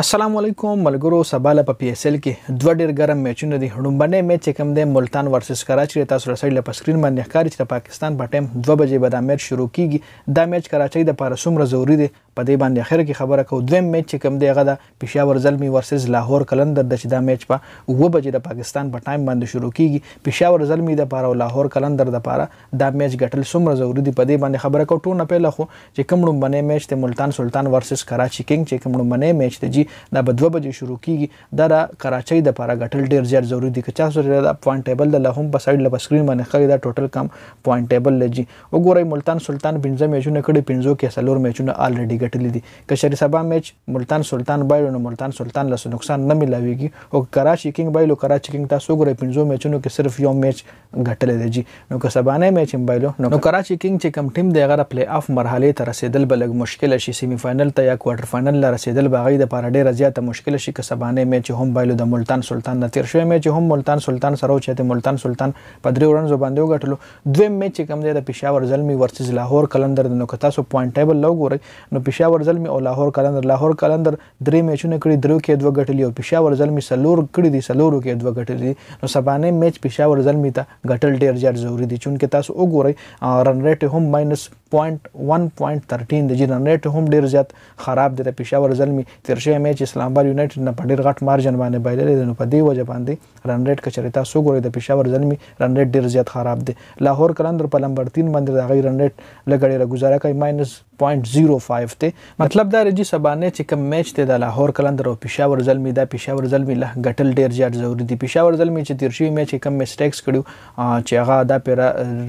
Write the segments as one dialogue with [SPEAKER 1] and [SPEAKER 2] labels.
[SPEAKER 1] السلام علیکم ملګرو سبا له په پی اس ال کې دوه ډیر ګرم میچونه دي لومبنه میچ کوم دی ملتان ورسس کراچي له تاسو رسړي له سکرین باندې ښکاري چې پاکستان په ټیم 2 بجې به دا میچ شروع کیږي دا میچ کراچي د پاره سومره ضروری دی په دې باندې اخر کې خبره کو دویم میچ کوم دی غدا پېښور زلمی ورسس لاهور کلندر د چې دا میچ په 2 بجې د پاکستان په ټایم باندې شروع کیږي پېښور زلمی د پاره او لاهور کلندر د پاره دا میچ ګټل څومره ضروري دي په دې باندې خبره کوو ټول نه پهله خو چې کوم ړومبنی میچ دی ملتان سلطان ورسس کراچي کینګ چې کوم ړومبنی میچ دی جي دا به دوه بجې شروع کیږي دا د کراچۍ دپاره ګټل ډیر زیات ضروري دي که چا سوچ کړی دا پواینټ ټیبل دی لا هم په سایډ له په سکرین باندې ښکاري دا ټوټل کم پواینټ ټیبل دی جي وګورئ ملتان سلطان پنځه میچونه کړي پنځو کې یې څلور میچونه آلریډي ګټلي دي که چېرې سبا میچ ملتان سلطان بایلو نو ملتان سلطان له څه نقصان نه میلاویږي خو که کراچي کینګ بایلو کراچي کینګ تاسو وګورئ پنځو میچونو کې صرف یو میچ ګټلی دی جی نو که سبانه میچ مبایلو نو کراچی کینګ چې کم ټیم دی هغه را پلی آف مرحلی ته رسیدل به لږ مشکل شی سیمی فاینل ته یا کوارټر فاینل لا رسیدل به هغوی لپاره ډیره زیاته مشکل شی که سبانه میچ هم بایلو د ملتان سلطان نه تیر شوی میچ هم ملتان سلطان سره و چه ته ملتان سلطان په دریو رنزو باندی وګټلو دویم میچ چې کم دی د پیشاور زلمی ورسیز لاهور قلندر دی نو که تاسو پوائنټ ټیبل له وګورئ نو پیشاور زلمی او لاهور قلندر لاهور قلندر درې میچونه کړي درو کې دوه ګټلي او پېښور زلمي څلور کړي دي څلورو کې دوه ګټلي دي نو سبانۍ میچ پېښور زلمي ته ګټل ډېر زیات ضروري دي چونکې تاسو وګورئ رن ریټ یې هم ماینس پوینټ ون پوینټ ترټین دی جي رن ریټ یې هم ډېر زیات خراب دی د پېښور زلمي تېر شوی میچ اسلام آباد یونایټډ نه په ډېر غټ مارجن باندې بایللی دی نو په دې وجه باندې رن ریټ که چېرې تاسو وګورئ د پېښور زلمي رن ریټ ډېر زیات خراب دی لاهور قلندر په لمبر تین باندې د هغوی رن ریټ لږه ډېره ګوزاره کوي ماینس پوائنټ زیرو فائیو ته مطلب دا رجی سبانه چې کوم میچ ته د لاهور قلندر او پشاور زلمی دا پشاور زلمی له ګټل ډیر زیات ضروری دی پشاور زلمی چې تیر شوی میچ کې کوم میسټیکس کړیو چې هغه دا پیر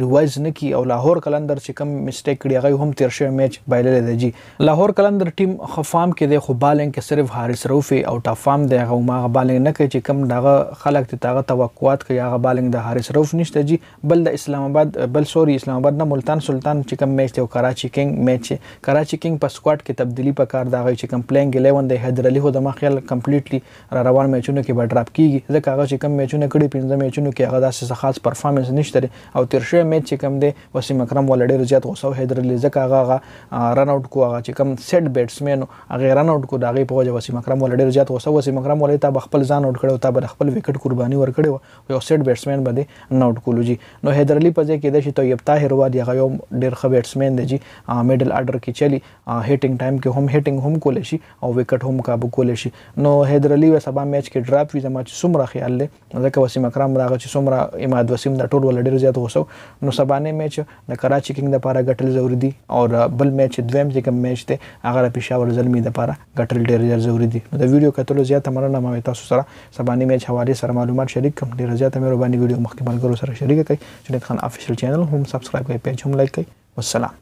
[SPEAKER 1] ریوایز نکی او لاهور قلندر چې کوم میسټیک کړی هغه هم تیر شوی میچ بایلل دی جی لاهور قلندر ټیم خفام کې دی خو بالنګ کې صرف حارث روف او ټاپ فارم دی هغه ما غ بالنګ نه کوي چې کوم دغه خلک ته تاغه توقعات کوي هغه بالنګ د حارث روف نشته جی بل د اسلام اباد بل سوري اسلام اباد نه ملتان سلطان چې کوم میچ دی او کراچي کینګ میچ چې کراچي کینګ په سکواډ کې تبدیلی په کار دا غي چې کوم پلینګ 11 دی حیدر علي هو د ما خیال کمپلیټلی را روان میچونو کې به ډراپ کیږي ځکه هغه چې کوم میچونه کړي 15 میچونو کې هغه داسې څه خاص پرفارمنس نشته او تیر شوی میچ چې کوم دی وسیم اکرم ول ډیر زیات غوسه او حیدر علي ځکه هغه هغه رن اوټ کو هغه چې کوم سیټ بیټسمن هغه رن اوټ کو دا غي په وجه وسیم اکرم ول ډیر زیات غوسه وسیم اکرم ول تا خپل ځان اوټ کړو تا به خپل وکټ قرباني ور کړو یو سیټ بیټسمین به دی نوټ کولو جی نو حیدرعلی په ځای کیدای شي طیب طاهر وادي هغه یو ډیر ښه بیټسمین دی جی میډل اډر کې چلی هیټینګ ټایم کې هم هیټینګ هم کولای شي او وکټ هم کابو کولای شي نو حیدرعلی و سبا میچ کې ډراپ وی زما چې څومره خیال دی ځکه وسیم اکرام راغ چې څومره اماد وسیم دا ټول ول ډیر زیات غوسو نو سبانه میچ د کراچي کینګ لپاره ګټل ضروري دي او بل میچ دویم چې کوم میچ دی هغه د پېښور زلمي لپاره ګټل ډېر ډېر ضروري دي نو د ویډیو کتلو زیاته مننه ما به تاسو سره سباني میچ حوالې سره معلومات شریک کړم ډېره زیاته مهرباني ویډیو مخکې ملګرو سره شریکه کړئ جنید خان افیشل چینل هم سبسکرایب کړئ پیج هم لایک کړئ والسلام